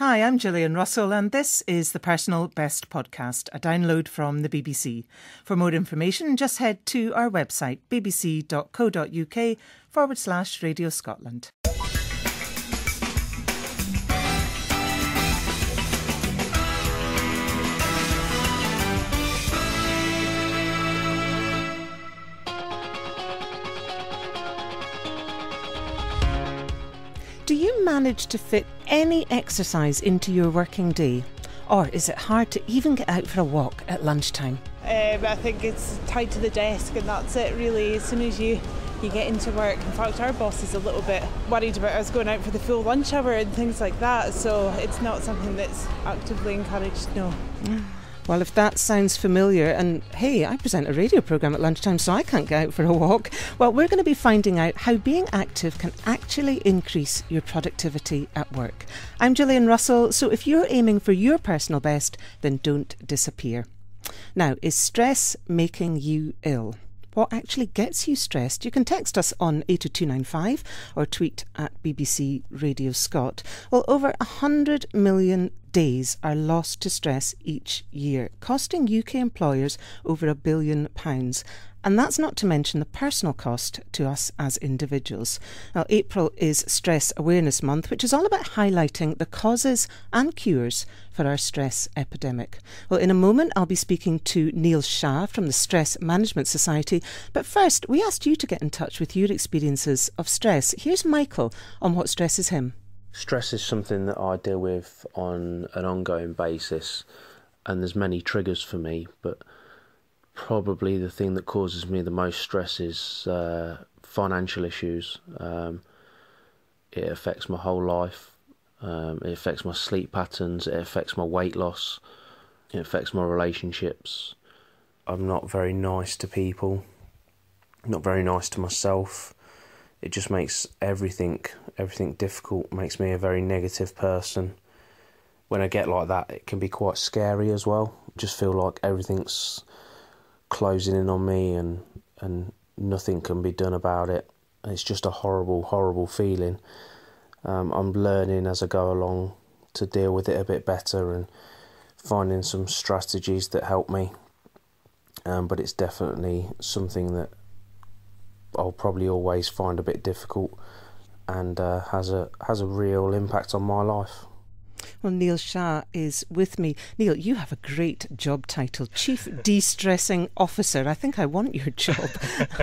Hi, I'm Gillian Russell, and this is the Personal Best Podcast, a download from the BBC. For more information, just head to our website, bbc.co.uk forward slash Radio Scotland. Do you manage to fit any exercise into your working day? Or is it hard to even get out for a walk at lunchtime? Um, I think it's tied to the desk, and that's it really. As soon as you you get into work, in fact, our boss is a little bit worried about us going out for the full lunch hour and things like that. So it's not something that's actively encouraged. No. Well, if that sounds familiar, and hey, I present a radio programme at lunchtime, so I can't get out for a walk. Well, we're going to be finding out how being active can actually increase your productivity at work. I'm Gillian Russell, so if you're aiming for your personal best, then don't disappear. Now, is stress making you ill? What actually gets you stressed? You can text us on 82295 or tweet at BBC Radio Scot. Well, over 100 million days are lost to stress each year, costing UK employers over a billion pounds. And that's not to mention the personal cost to us as individuals. Now, April is Stress Awareness Month, which is all about highlighting the causes and cures for our stress epidemic. Well, in a moment, I'll be speaking to Neil Shah from the Stress Management Society. But first, we asked you to get in touch with your experiences of stress. Here's Michael on what stresses him. Stress is something that I deal with on an ongoing basis, and there's many triggers for me, but probably the thing that causes me the most stress is uh, financial issues. Um, it affects my whole life. Um, it affects my sleep patterns. It affects my weight loss. It affects my relationships. I'm not very nice to people. Not very nice to myself it just makes everything everything difficult makes me a very negative person. When i get like that it can be quite scary as well. Just feel like everything's closing in on me and and nothing can be done about it. It's just a horrible horrible feeling. Um, i'm learning as i go along to deal with it a bit better and finding some strategies that help me. Um, but it's definitely something that I'll probably always find a bit difficult and uh, has a has a real impact on my life. Well, Neil Shah is with me. Neil, you have a great job title, Chief De-Stressing Officer. I think I want your job.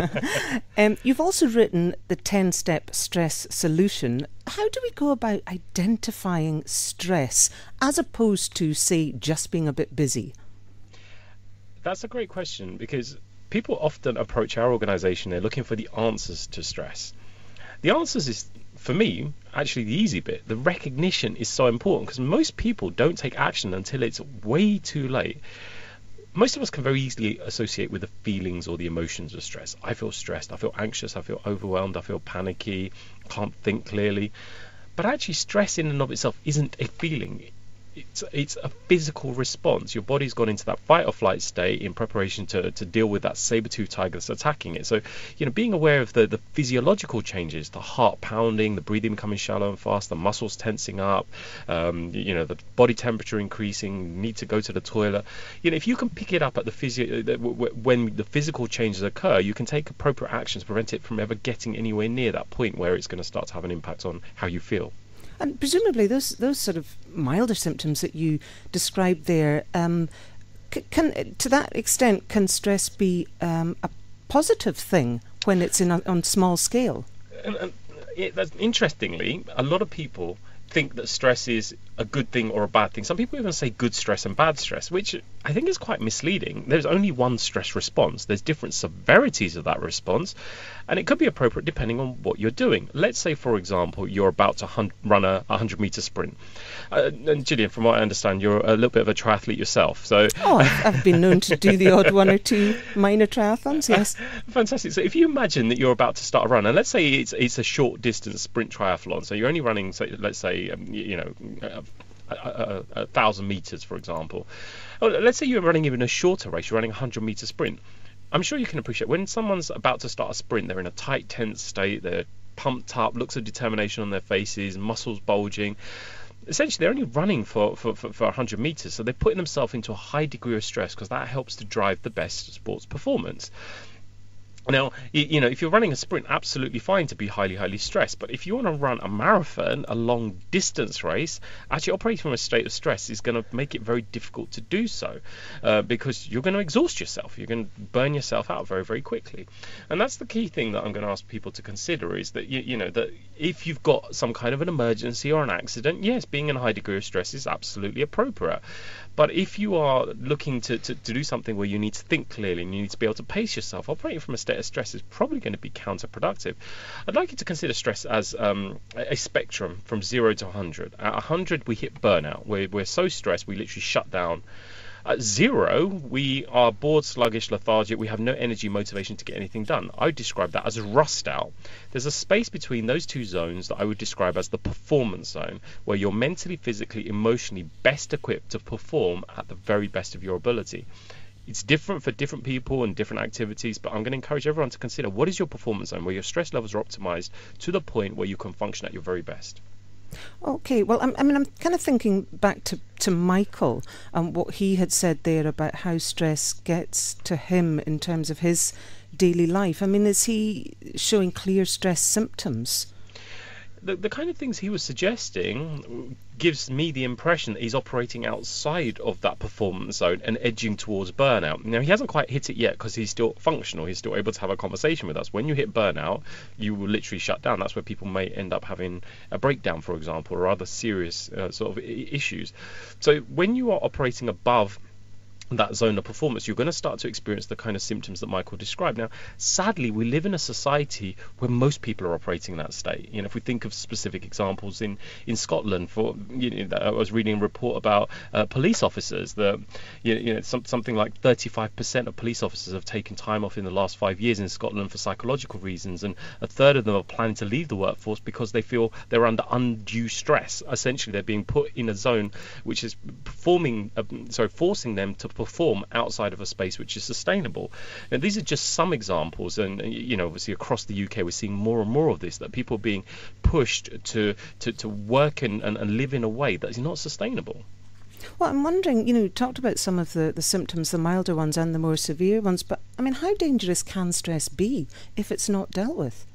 um, you've also written the 10 step stress solution. How do we go about identifying stress as opposed to, say, just being a bit busy? That's a great question because people often approach our organization, they're looking for the answers to stress. The answers is, for me, actually the easy bit. The recognition is so important because most people don't take action until it's way too late. Most of us can very easily associate with the feelings or the emotions of stress. I feel stressed, I feel anxious, I feel overwhelmed, I feel panicky, can't think clearly. But actually, stress in and of itself isn't a feeling it's it's a physical response. Your body's gone into that fight or flight state in preparation to, to deal with that saber-tooth tiger that's attacking it. So, you know, being aware of the, the physiological changes, the heart pounding, the breathing becoming shallow and fast, the muscles tensing up, um, you know, the body temperature increasing, need to go to the toilet. You know, if you can pick it up at the physio uh, when the physical changes occur, you can take appropriate actions to prevent it from ever getting anywhere near that point where it's going to start to have an impact on how you feel. And presumably, those those sort of milder symptoms that you described there, um, can to that extent, can stress be um, a positive thing when it's in a, on small scale? It, interestingly, a lot of people think that stress is a good thing or a bad thing. Some people even say good stress and bad stress, which I think is quite misleading. There's only one stress response. There's different severities of that response, and it could be appropriate depending on what you're doing. Let's say, for example, you're about to run a 100 meter sprint. Uh, and Gillian, from what I understand, you're a little bit of a triathlete yourself. So oh, I've, I've been known to do the odd one or two minor triathlons. Yes, fantastic. So if you imagine that you're about to start a run, and let's say it's it's a short distance sprint triathlon, so you're only running, say, let's say, um, you know. A, a, thousand meters, for example. Let's say you're running even a shorter race, you're running a 100 meter sprint. I'm sure you can appreciate when someone's about to start a sprint, they're in a tight, tense state, they're pumped up, looks of determination on their faces, muscles bulging essentially they're only running for, for, for, for 100 meters, so they're putting themselves into a high degree of stress because that helps to drive the best sports performance. Now, you, know, if you're running a sprint, absolutely fine to be highly, highly stressed. But if you want to run a marathon, a long distance race, actually operating from a state of stress is going to make it very difficult to do so uh, because you're going to exhaust yourself. You're going to burn yourself out very, very quickly. And that's the key thing that I'm going to ask people to consider is that, you, you know, that if you've got some kind of an emergency or an accident, yes, being in a high degree of stress is absolutely appropriate. But if you are looking to, to, to do something where you need to think clearly and you need to be able to pace yourself, operating from a state of stress is probably going to be counterproductive. I'd like you to consider stress as um, a spectrum from zero to 100. At 100, we hit burnout. We're, we're so stressed, we literally shut down at zero, we are bored, sluggish, lethargic. We have no energy, motivation to get anything done. I would describe that as rust out. There's a space between those two zones that I would describe as the performance zone, where you're mentally, physically, emotionally best equipped to perform at the very best of your ability. It's different for different people and different activities, but I'm going to encourage everyone to consider what is your performance zone where your stress levels are optimized to the point where you can function at your very best. Okay, well, I'm, i mean, I'm kind of thinking back to, to Michael and what he had said there about how stress gets to him in terms of his daily life. I mean, is he showing clear stress symptoms? The, the kind of things he was suggesting gives me the impression that he's operating outside of that performance zone and edging towards burnout. Now, he hasn't quite hit it yet because he's still functional. He's still able to have a conversation with us. When you hit burnout, you will literally shut down. That's where people may end up having a breakdown, for example, or other serious uh, sort of issues. So, when you are operating above that zone of performance, you're going to start to experience the kind of symptoms that Michael described. Now, sadly, we live in a society where most people are operating in that state. You know, if we think of specific examples in, in Scotland, for you know, I was reading a report about uh, police officers that you know some, something like 35% of police officers have taken time off in the last five years in Scotland for psychological reasons, and a third of them are planning to leave the workforce because they feel they're under undue stress. Essentially, they're being put in a zone which is performing, uh, sorry, forcing them to perform outside of a space which is sustainable. And these are just some examples, and uh, you know, obviously across the UK, we're seeing more and more of this that people are being pushed to to, to work and, and, and live in a way that is not sustainable. Well, I'm wondering, you know, you talked about some of the, the symptoms, the milder ones and the more severe ones, but I mean, how dangerous can stress be if it's not dealt with?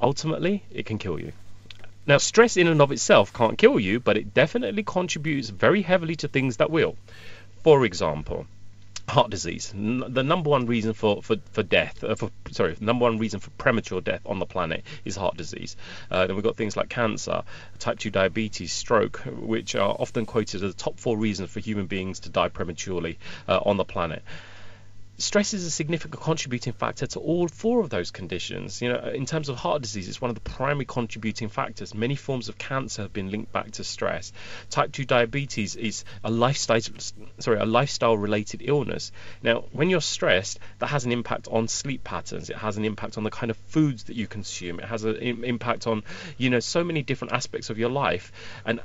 Ultimately, it can kill you. Now, stress in and of itself can't kill you, but it definitely contributes very heavily to things that will. For example, heart disease, the number one reason for for for death, uh, for sorry, number one reason for premature death on the planet is heart disease. Uh, then we've got things like cancer, type 2 diabetes, stroke, which are often quoted as the top four reasons for human beings to die prematurely uh, on the planet stress is a significant contributing factor to all four of those conditions. You know, in terms of heart disease, it's one of the primary contributing factors. Many forms of cancer have been linked back to stress. Type 2 diabetes is a lifestyle sorry, a lifestyle related illness. Now, when you're stressed, that has an impact on sleep patterns. It has an impact on the kind of foods that you consume. It has an impact on, you know, so many different aspects of your life. And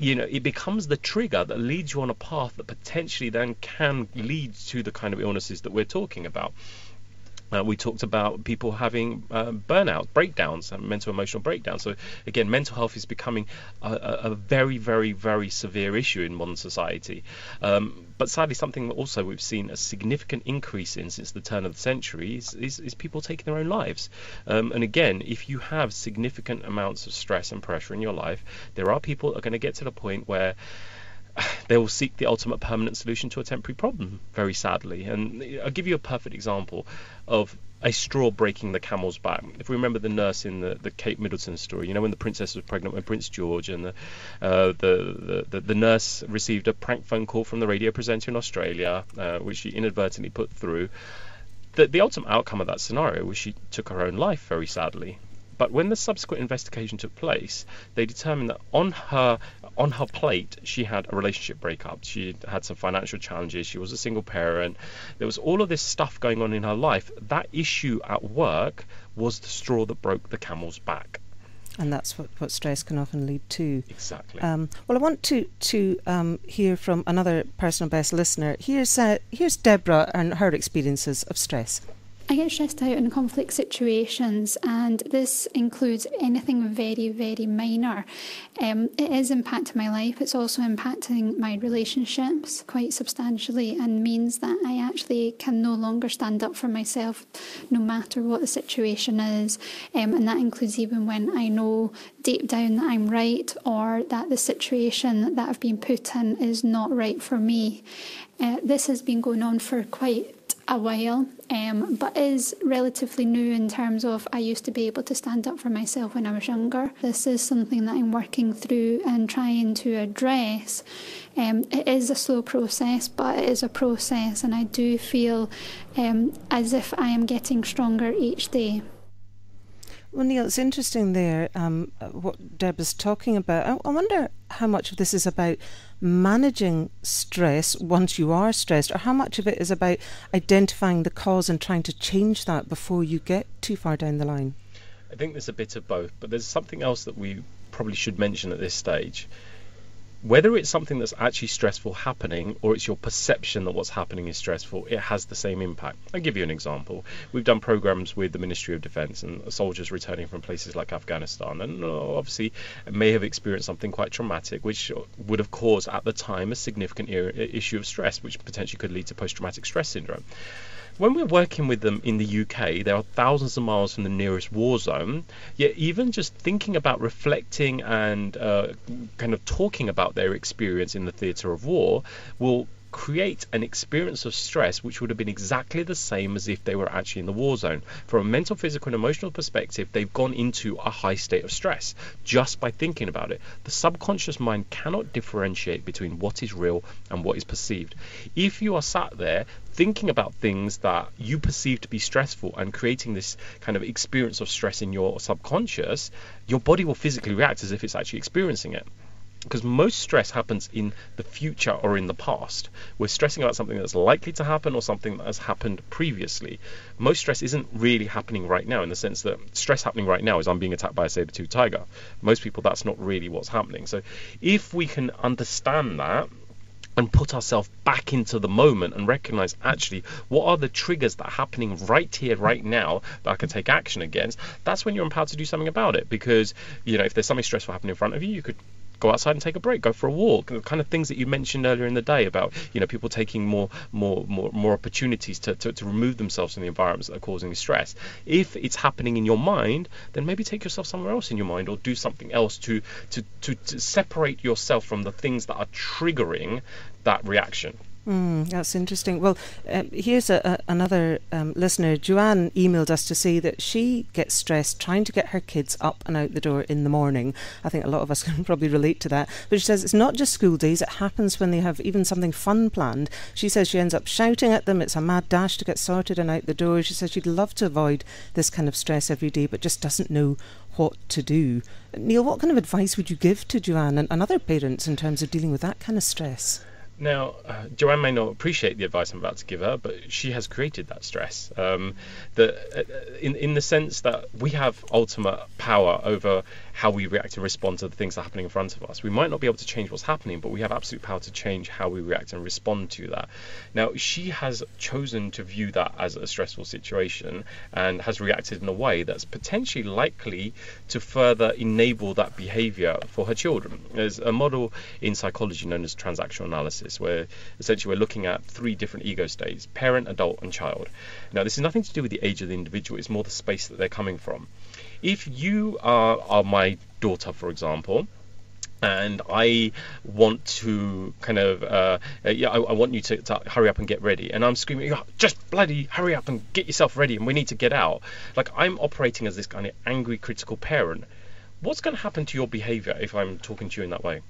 you know, it becomes the trigger that leads you on a path that potentially then can lead to the kind of illnesses that we're talking about. Uh, we talked about people having uh, burnout, breakdowns, and mental emotional breakdowns. So again, mental health is becoming a, a, very, very, very severe issue in modern society. Um, but sadly, something also we've seen a significant increase in since the turn of the century is, is, is people taking their own lives. Um, and again, if you have significant amounts of stress and pressure in your life, there are people that are going to get to the point where they will seek the ultimate permanent solution to a temporary problem, very sadly. And I'll give you a perfect example of a straw breaking the camel's back. If we remember the nurse in the, the Kate Middleton story, you know when the princess was pregnant with Prince George, and the, uh, the, the, the nurse received a prank phone call from the radio presenter in Australia, uh, which she inadvertently put through. The, the ultimate outcome of that scenario was she took her own life, very sadly. But when the subsequent investigation took place, they determined that on her on her plate she had a relationship breakup. She had some financial challenges. She was a single parent. There was all of this stuff going on in her life. That issue at work was the straw that broke the camel's back. And that's what, what stress can often lead to. Exactly. Um, well, I want to to um, hear from another personal best listener. Here's uh, here's Deborah and her experiences of stress. I get stressed out in conflict situations, and this includes anything very, very minor. Um, it is impacting my life, it's also impacting my relationships quite substantially, and means that I actually can no longer stand up for myself no matter what the situation is. Um, and that includes even when I know deep down that I'm right or that the situation that I've been put in is not right for me. Uh, this has been going on for quite a while, um, but is relatively new in terms of I used to be able to stand up for myself when I was younger. This is something that I'm working through and trying to address. Um, it is a slow process, but it is a process, and I do feel um, as if I am getting stronger each day. Well, Neil, it's interesting there um, what Deb is talking about. I, I wonder how much of this is about managing stress once you are stressed, or how much of it is about identifying the cause and trying to change that before you get too far down the line? I think there's a bit of both, but there's something else that we probably should mention at this stage whether it's something that's actually stressful happening or it's your perception that what's happening is stressful, it has the same impact. I'll give you an example. We've done programs with the Ministry of Defence and soldiers returning from places like Afghanistan, and obviously may have experienced something quite traumatic, which would have caused at the time a significant issue of stress, which potentially could lead to post traumatic stress syndrome when we're working with them in the UK, they are thousands of miles from the nearest war zone. Yet, even just thinking about reflecting and uh, kind of talking about their experience in the theatre of war will create an experience of stress which would have been exactly the same as if they were actually in the war zone. From a mental, physical, and emotional perspective, they've gone into a high state of stress just by thinking about it. The subconscious mind cannot differentiate between what is real and what is perceived. If you are sat there thinking about things that you perceive to be stressful and creating this kind of experience of stress in your subconscious, your body will physically react as if it's actually experiencing it because most stress happens in the future or in the past. We're stressing about something that's likely to happen or something that has happened previously. Most stress isn't really happening right now in the sense that stress happening right now is I'm being attacked by a saber-tooth tiger. Most people, that's not really what's happening. So if we can understand that and put ourselves back into the moment and recognize actually what are the triggers that are happening right here right now that I can take action against that's when you're empowered to do something about it because you know if there's something stressful happening in front of you you could go outside and take a break, go for a walk, the kind of things that you mentioned earlier in the day about you know people taking more more more, more opportunities to, to, to remove themselves from the environments that are causing stress. If it's happening in your mind, then maybe take yourself somewhere else in your mind or do something else to to, to, to separate yourself from the things that are triggering that reaction. Mm, that's interesting. Well, um, here's a, a, another um, listener. Joanne emailed us to say that she gets stressed trying to get her kids up and out the door in the morning. I think a lot of us can probably relate to that. But she says it's not just school days, it happens when they have even something fun planned. She says she ends up shouting at them. It's a mad dash to get sorted and out the door. She says she'd love to avoid this kind of stress every day, but just doesn't know what to do. Neil, what kind of advice would you give to Joanne and, and other parents in terms of dealing with that kind of stress? Now, uh, Joanne may not appreciate the advice I'm about to give her, but she has created that stress. Um, the, uh, in, in the sense that we have ultimate power over how we react and respond to the things that are happening in front of us. We might not be able to change what's happening, but we have absolute power to change how we react and respond to that. Now, she has chosen to view that as a stressful situation and has reacted in a way that's potentially likely to further enable that behavior for her children. There's a model in psychology known as transactional analysis, where essentially we're looking at three different ego states parent, adult, and child. Now, this is nothing to do with the age of the individual, it's more the space that they're coming from. If you are, are my daughter, for example, and I want to kind of uh, uh, yeah I, I, want you to, to, hurry up and get ready and I'm screaming just bloody hurry up and get yourself ready and we need to get out. Like I'm operating as this kind of angry critical parent. What's going to happen to your behavior if I'm talking to you in that way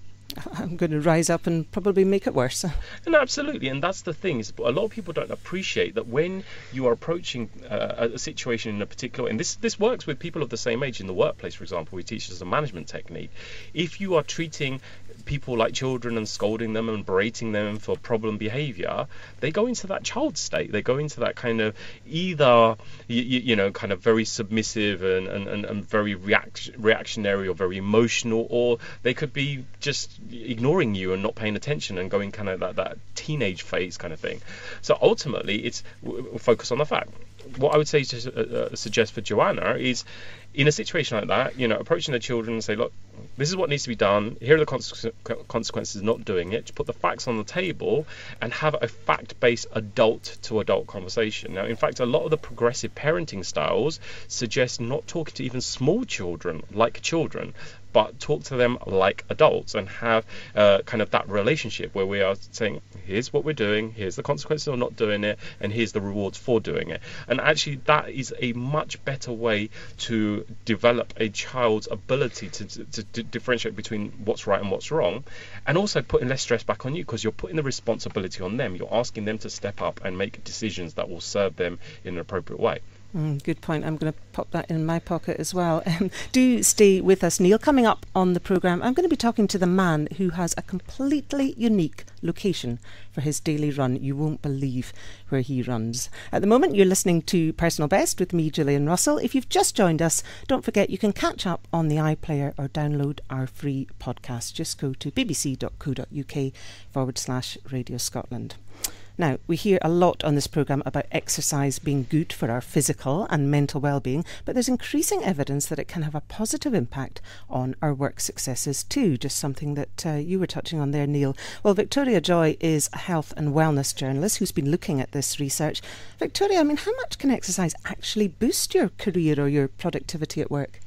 I'm going to rise up and probably make it worse. And absolutely, and that's the thing is a lot of people don't appreciate that when you are approaching uh, a situation in a particular, and this this works with people of the same age in the workplace, for example, we teach as a management technique. If you are treating people like children and scolding them and berating them for problem behavior, they go into that child state. They go into that kind of either, you, you know, kind of very submissive and, and, and, very react, reactionary or very emotional, or they could be just ignoring you and not paying attention and going kind of that, that teenage phase kind of thing. So ultimately, it's focus on the fact what I would say to uh, uh, suggest for Joanna is, in a situation like that, you know, approaching the children and say, look, this is what needs to be done. Here are the consequences of not doing it. To put the facts on the table and have a fact-based adult-to-adult conversation. Now, in fact, a lot of the progressive parenting styles suggest not talking to even small children like children, but talk to them like adults and have uh, kind of that relationship where we are saying, here's what we're doing, here's the consequences of not doing it, and here's the rewards for doing it. And actually, that is a much better way to develop a child's ability to, to, to differentiate between what's right and what's wrong, and also putting less stress back on you because you're putting the responsibility on them. You're asking them to step up and make decisions that will serve them in an appropriate way. Mm, good point. I'm going to pop that in my pocket as well. Um, do stay with us, Neil. Coming up on the programme, I'm going to be talking to the man who has a completely unique location for his daily run. You won't believe where he runs. At the moment, you're listening to Personal Best with me, Gillian Russell. If you've just joined us, don't forget you can catch up on the iPlayer or download our free podcast. Just go to bbc.co.uk forward slash Radio Scotland. Now, we hear a lot on this programme about exercise being good for our physical and mental well-being, but there's increasing evidence that it can have a positive impact on our work successes too, just something that uh, you were touching on there, Neil. Well, Victoria Joy is a health and wellness journalist who's been looking at this research. Victoria, I mean, how much can exercise actually boost your career or your productivity at work?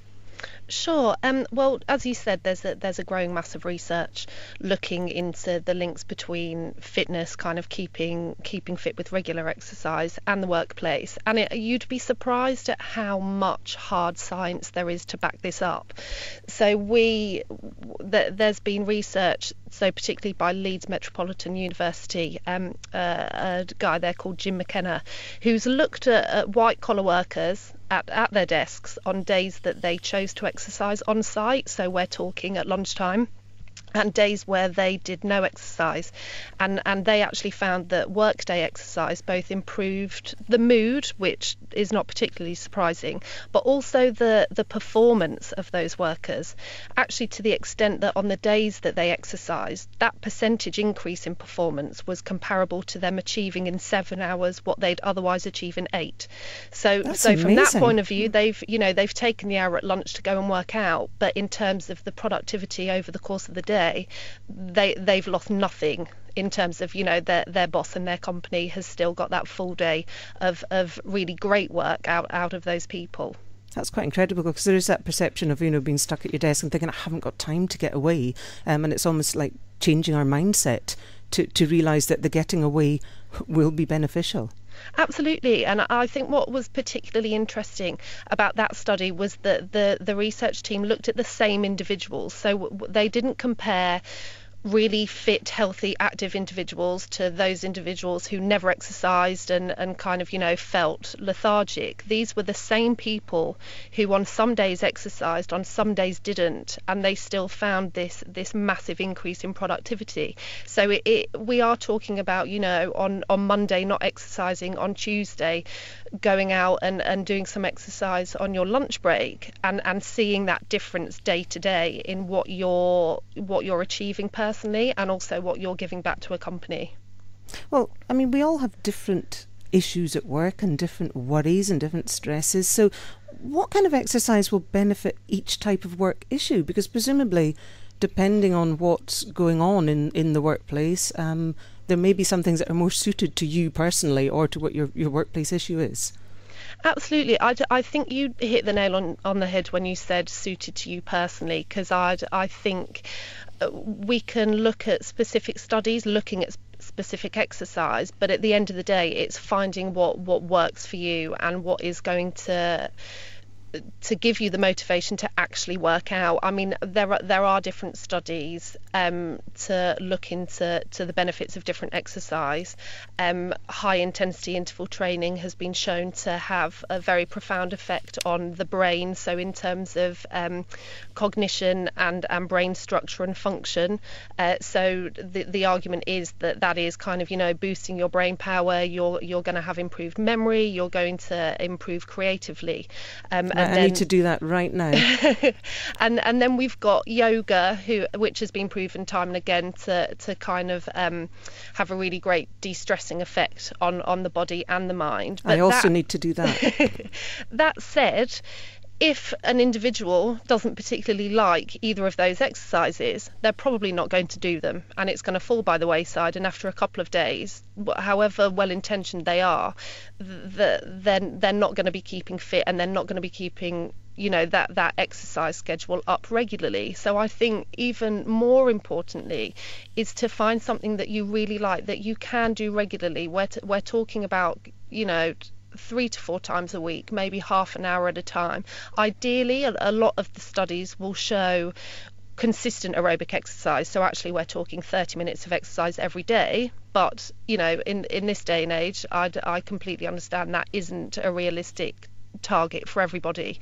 Sure. Um, well, as you said, there's a, there's a growing mass of research looking into the links between fitness, kind of keeping keeping fit with regular exercise, and the workplace. And it, you'd be surprised at how much hard science there is to back this up. So we th- there's been research, so particularly by Leeds Metropolitan University, um, uh, a guy there called Jim McKenna, who's looked at, at white collar workers at, at their desks on days that they chose to exercise on site. So we're talking at lunchtime and days where they did no exercise. And and they actually found that workday exercise both improved the mood which is not particularly surprising but also the the performance of those workers. Actually to the extent that on the days that they exercised that percentage increase in performance was comparable to them achieving in 7 hours what they'd otherwise achieve in 8 so That's so amazing. from that point of view they've you know they've taken the hour at lunch to go and work out. But in terms of the productivity over the course of the day day, they they've lost nothing in terms of you know their their boss and their company has still got that full day of of really great work out out of those people. That's quite incredible because there is that perception of you know being stuck at your desk and thinking I haven't got time to get away, um, and it's almost like changing our mindset to to realise that the getting away will be beneficial. Absolutely, and I think what was particularly interesting about that study was that the the research team looked at the same individuals, so they didn't compare really fit, healthy, active individuals to those individuals who never exercised and, and kind of, you know, felt lethargic. These were the same people who on some days exercised, on some days didn't, and they still found this this massive increase in productivity. So it, it we are talking about, you know, on, on Monday not exercising, on Tuesday going out and, and doing some exercise on your lunch break and, and seeing that difference day to day in what you're what you're achieving personally and also what you're giving back to a company. Well, I mean, we all have different issues at work and different worries and different stresses. So, what kind of exercise will benefit each type of work issue? Because presumably, depending on what's going on in, in the workplace, um, there may be some things that are more suited to you personally or to what your, your workplace issue is. Absolutely. I, I think you hit the nail on, on the head when you said suited to you personally, because I, I think uh, we can look at specific studies looking at specific exercise, but at the end of the day, it's finding what, what works for you and what is going to to give you the motivation to actually work out. I mean, there are there are different studies um, to look into to the benefits of different exercise. Um, high intensity interval training has been shown to have a very profound effect on the brain. So in terms of um, cognition and and brain structure and function. Uh, so the the argument is that that is kind of you know boosting your brain power. You're you're going to have improved memory. You're going to improve creatively. Um, I, then- need to do that right now. and and then we've got yoga, who which has been proven time and again to to kind of um, have a really great de-stressing effect on on the body and the mind. But I also that, need to do that. that said, if an individual doesn't particularly like either of those exercises, they're probably not going to do them and it's going to fall by the wayside. And after a couple of days, however well intentioned they are, th- th- then they're not going to be keeping fit and they're not going to be keeping you know that that exercise schedule up regularly so i think even more importantly is to find something that you really like that you can do regularly we're, t- we're talking about you know three to four times a week, maybe half an hour at a time. Ideally, a, lot of the studies will show consistent aerobic exercise. So actually, we're talking 30 minutes of exercise every day. But you know, in in this day and age, I, I completely understand that isn't a realistic target for everybody.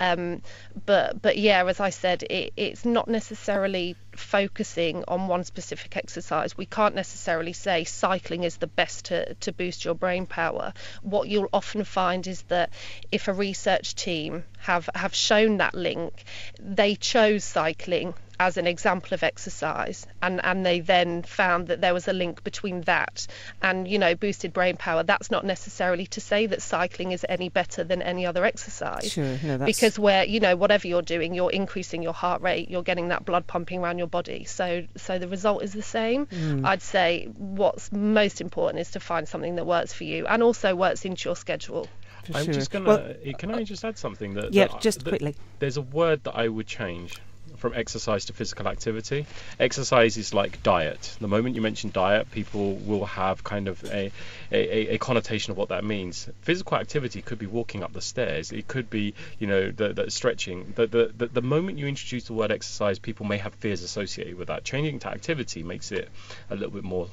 Um, but but yeah, as I said, it, it's not necessarily focusing on one specific exercise. We can't necessarily say cycling is the best to, to boost your brain power. What you'll often find is that if a research team have, have shown that link, they chose cycling as an example of exercise and, and they then found that there was a link between that and you know boosted brain power that's not necessarily to say that cycling is any better than any other exercise Sure, no, that's because where you know whatever you're doing you're increasing your heart rate you're getting that blood pumping around your body so so the result is the same Mm. i'd say what's most important is to find something that works for you and also works into your schedule for I'm sure. just gonna. Well, can I just add something that? yeah, that- just that- quickly. There's a word that I would change from exercise to physical activity. Exercise is like diet. The moment you mention diet, people will have kind of a, a, a connotation of what that means. Physical activity could be walking up the stairs. It could be, you know, the, the stretching. The, the, the, the moment you introduce the word exercise, people may have fears associated with that. Changing to activity makes it a little bit more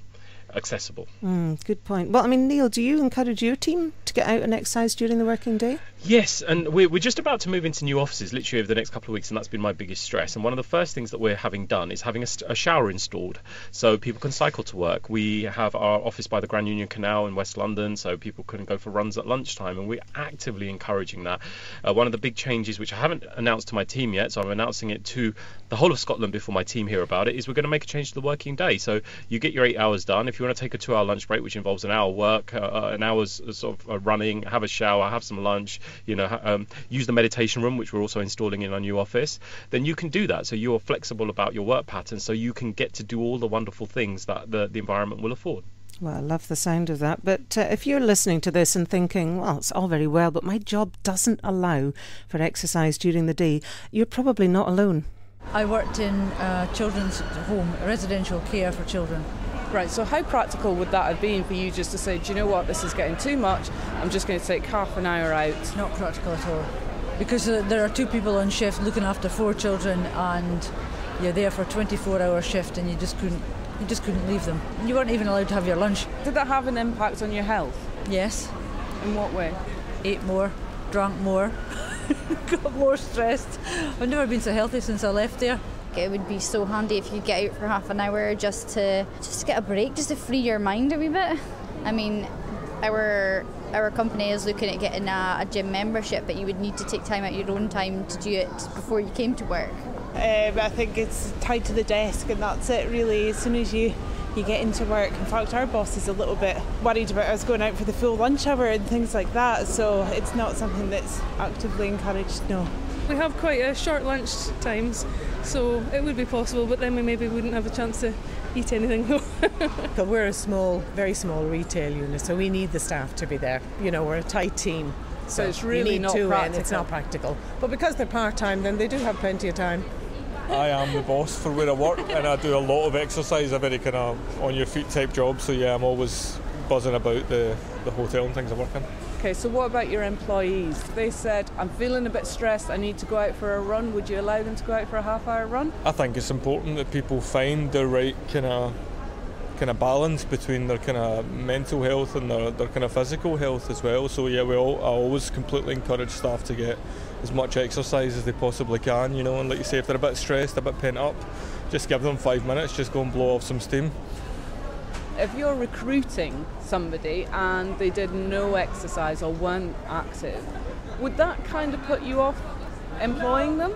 accessible. Mm, good point. Well, I mean, Neil, do you encourage your team to get out and exercise during the working day? Yes, and we're, we're just about to move into new offices literally over the next couple of weeks, and that's been my biggest stress. And one of the first things that we're having done is having a, st- a shower installed so people can cycle to work. We have our office by the Grand Union Canal in West London, so people can go for runs at lunchtime, and we're actively encouraging that. Uh, one of the big changes, which I haven't announced to my team yet, so I'm announcing it to the whole of Scotland before my team hear about it, is we're going to make a change to the working day. So you get your eight hours done. If you want to take a two-hour lunch break, which involves an hour work, uh, uh, an hour's uh, sort of uh, running, have a shower, have some lunch, you know, um, use the meditation room, which we're also installing in our new office, then you can do that. So you're flexible about your work pattern, so you can get to do all the wonderful things that the, the environment will afford. Well, I love the sound of that. But uh, if you're listening to this and thinking, well, it's all very well, but my job doesn't allow for exercise during the day, you're probably not alone. I worked in uh, children's home, residential care for children. Right, so how practical would that have been for you just to say, do you know what, this is getting too much, I'm just going to take half an hour out? It's not practical at all. Because uh, there are two people on shift looking after four children and you're there for a 24 hour shift and you just couldn't you just couldn't leave them. You weren't even allowed to have your lunch. Did that have an impact on your health? Yes, In what way? ate more, drank more, got more stressed. I've never been so healthy since I left there. It would be so handy if you get out for half an hour just to just get a break, just to free your mind a wee bit. I mean, our our company is looking at getting a, a gym membership, but you would need to take time out your own time to do it before you came to work. Um, I think it's tied to the desk, and that's it really. As soon as you you get into work, in fact, our boss is a little bit worried about us going out for the full lunch hour and things like that. So it's not something that's actively encouraged. No. We have quite a short lunch times, so it would be possible, but then we maybe wouldn't have a chance to eat anything. But we're a small, very small retail unit, so we need the staff to be there. You know, we're a tight team. So it's really need not two in, it's practical. not practical. But because they're part time, then they do have plenty of time. I am the boss for where I work, and I do a lot of exercise, a very kind of on your feet type job. So yeah, I'm always buzzing about the, the hotel and things I work in. Okay, so what about your employees? They said, I'm feeling a bit stressed, I need to go out for a run. Would you allow them to go out for a half hour run? I think it's important that people find the right kind of kind of balance between their kind of mental health and their, their kind of physical health as well. So yeah, we all, I always completely encourage staff to get as much exercise as they possibly can. You know, and like you say, if they're a bit stressed, a bit pent up, just give them five minutes, just go and blow off some steam. If you're recruiting somebody and they did no exercise or weren't active, would that kind of put you off employing them?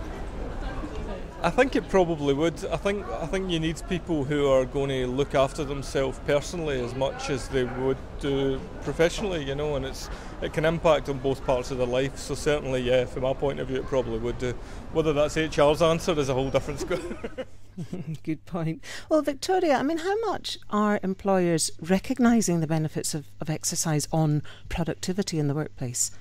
I think it probably would. I think I think you need people who are going to look after themselves personally as much as they would do professionally, you know, and it's it can impact on both parts of their life. So certainly, yeah, from my point of view, it probably would do. Whether that's HR's answer is a whole different score. Good point. Well, Victoria, I mean, how much are employers recognising the benefits of, of exercise on productivity in the workplace?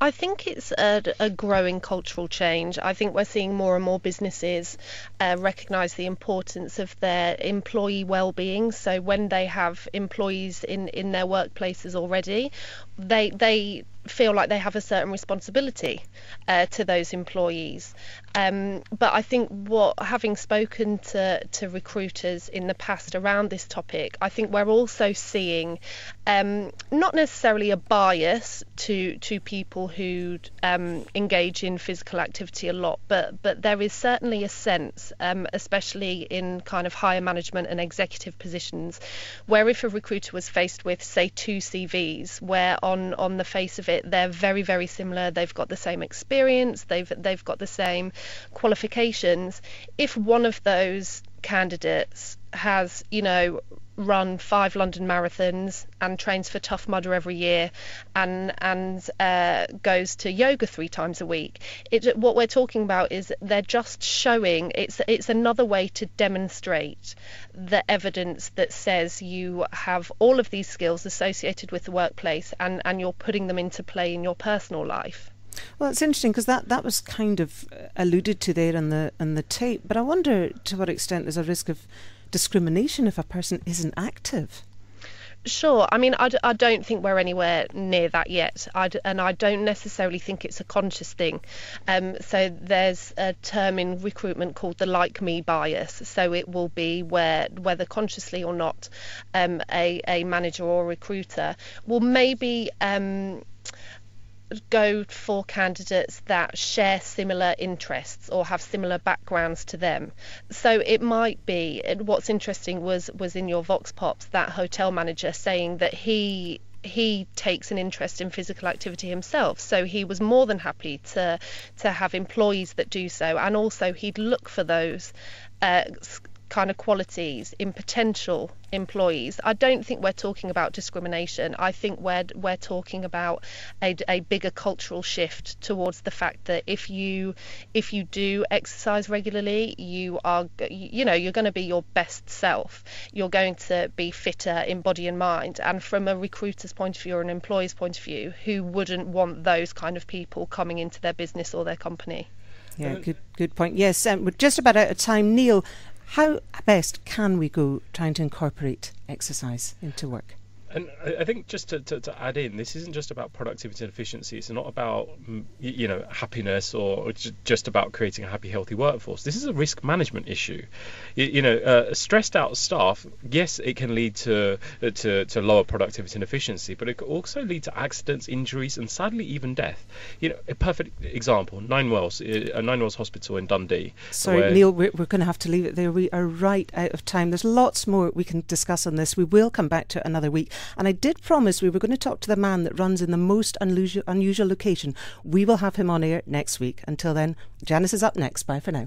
I think it's a, a, growing cultural change. I think we're seeing more and more businesses uh, recognise the importance of their employee well-being. So when they have employees in, in their workplaces already, they they feel like they have a certain responsibility uh, to those employees. Um, but I think what having spoken to, to recruiters in the past around this topic, I think we're also seeing um, not necessarily a bias to to people who um, engage in physical activity a lot, but but there is certainly a sense, um, especially in kind of higher management and executive positions, where if a recruiter was faced with say two CVs, where on on the face of it they're very very similar. They've got the same experience. They've they've got the same qualifications. If one of those candidates has, you know, run five London marathons and trains for Tough Mudder every year and and uh, goes to yoga three times a week. It, what we're talking about is they're just showing it's it's another way to demonstrate the evidence that says you have all of these skills associated with the workplace and and you're putting them into play in your personal life. Well, it's interesting because that, that was kind of alluded to there in the in the tape, but I wonder to what extent there's a risk of discrimination if a person isn't active. Sure. I mean, I d- I don't think we're anywhere near that yet. I d- and I don't necessarily think it's a conscious thing. Um, so there's a term in recruitment called the like me bias. So it will be where, whether consciously or not, um, a, a manager or recruiter will maybe. Um, go for candidates that share similar interests or have similar backgrounds to them. So it might be what's interesting was was in your Vox Pops that hotel manager saying that he he takes an interest in physical activity himself so he was more than happy to to have employees that do so and also he'd look for those uh, kind of qualities in potential employees. I don't think we're talking about discrimination. I think we're we're talking about a, a bigger cultural shift towards the fact that if you if you do exercise regularly, you are you know you're going to be your best self. You're going to be fitter in body and mind. And from a recruiter's point of view or an employer's point of view, who wouldn't want those kind of people coming into their business or their company? Yeah, good good point. Yes, um, we're just about out of time. Neil, how best can we go trying to incorporate exercise into work? And I think just to, to, to, add in, this isn't just about productivity and efficiency. It's not about mm, you know happiness or just about creating a happy, healthy workforce. This is a risk management issue. You, you know, uh, stressed out staff, yes, it can lead to, to to lower productivity and efficiency, but it can also lead to accidents, injuries, and sadly even death. You know, a perfect example: Ninewells, uh, Ninewells Hospital in Dundee. Sorry, Neil, we're, we're going to have to leave it there. We are right out of time. There's lots more we can discuss on this. We will come back to it another week. And I did promise we were going to talk to the man that runs in the most unusual, location. We will have him on air next week. Until then, Janice is up next. Bye for now.